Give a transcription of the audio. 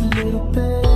a little bit.